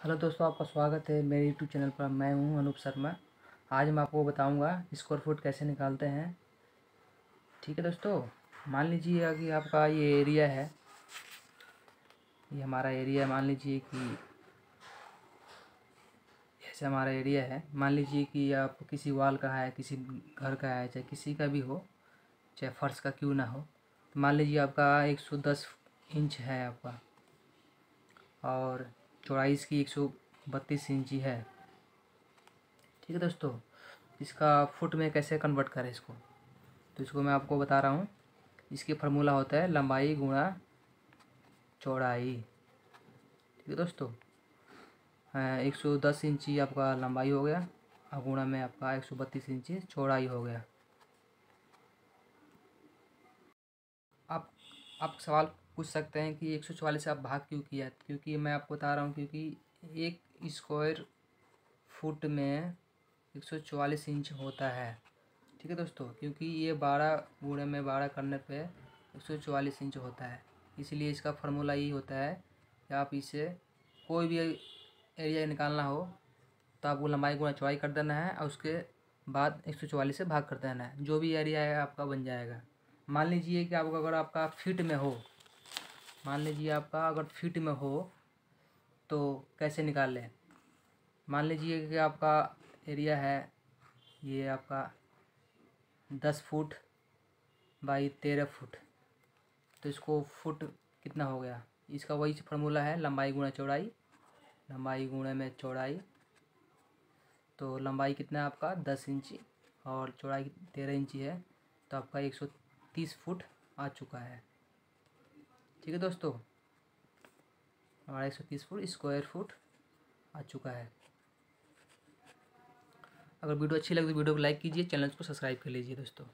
Hello दोस्तों, आपका स्वागत है मेरे यूट्यूब चैनल पर। मैं हूँ अनूप शर्मा। आज मैं आपको बताऊँगा स्क्वायर फुट कैसे निकालते हैं। ठीक है दोस्तों, मान लीजिए कि आपका ये एरिया है। ये हमारा एरिया मान लीजिए कि ऐसे हमारा एरिया है। मान लीजिए कि आप किसी वाल का है, किसी घर का है, चाहे किसी का भी हो, चाहे फर्श का क्यों ना हो। तो मान लीजिए आपका एक सौ दस इंच है आपका। और चौड़ाई इसकी एक सौ बत्तीस इंची है। ठीक है दोस्तों, इसका फुट में कैसे कन्वर्ट करें इसको? तो इसको मैं आपको बता रहा हूँ। इसकी फार्मूला होता है लंबाई गुणा चौड़ाई। ठीक है दोस्तों एक सौ दस इंची आपका लंबाई हो गया, और गुणा में आपका एक सौ बत्तीस इंची चौड़ाई हो गया। आप सवाल पूछ सकते हैं कि एक सौ चवालीस आप भाग क्यों किया? क्योंकि मैं आपको बता रहा हूँ, क्योंकि एक स्क्वायर फुट में एक सौ चवालीस इंच होता है। ठीक है दोस्तों? क्योंकि ये बारह गुणे में बारह करने पे एक सौ चवालीस इंच होता है। इसलिए इसका फार्मूला यही होता है कि आप इसे कोई भी एरिया निकालना हो तो आपको लंबाई गुणा चौड़ाई कर देना है और उसके बाद एक सौ चवालीस से भाग कर देना है। जो भी एरिया है, आपका बन जाएगा। मान लीजिए कि आपको अगर आपका फिट में हो, मान लीजिए आपका अगर फिट में हो तो कैसे निकाल मान लीजिए कि आपका एरिया है, ये आपका दस फुट बाई तेरह फुट। तो इसको फुट कितना हो गया? इसका वही फार्मूला है, लंबाई गुणा चौड़ाई। लंबाई गुणे में चौड़ाई तो लंबाई कितना है आपका? दस इंची, और चौड़ाई तेरह इंची है तो आपका एक सौ तीस फुट आ चुका है। ठीक है दोस्तों? हमारा एक सौ तीस फुट स्क्वायर फुट आ चुका है। अगर वीडियो अच्छी लगे तो वीडियो को लाइक कीजिए, चैनल को सब्सक्राइब कर लीजिए दोस्तों।